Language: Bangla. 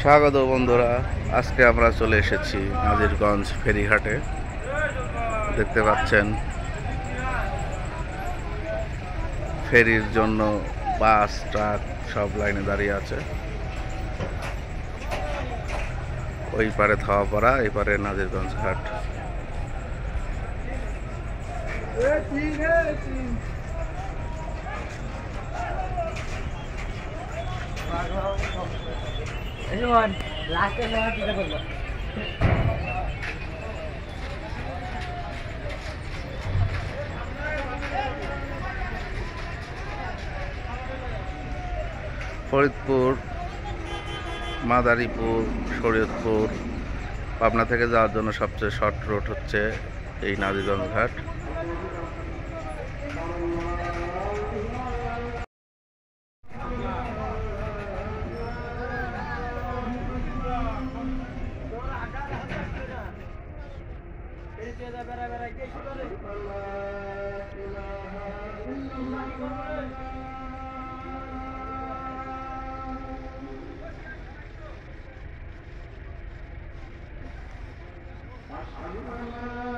স্বাগত বন্ধুরা, আজকে আমরা চলে এসেছি নাজিরগঞ্জ ফেরিঘাটে। দেখতে পাচ্ছেন, ফেরির জন্য বাস, ট্রাক সব লাইনে দাঁড়িয়ে আছে। ওই পারে থাওয়াপাড়া এই পারে নাজিরগঞ্জ ঘাট। ফরিদপুর মাদারীপুর শরীয়তপুর পাবনা থেকে যাওয়ার জন্য সবচেয়ে শর্ট রুট হচ্ছে এই নাজিগঞ্জ ঘাট। Ashhadu an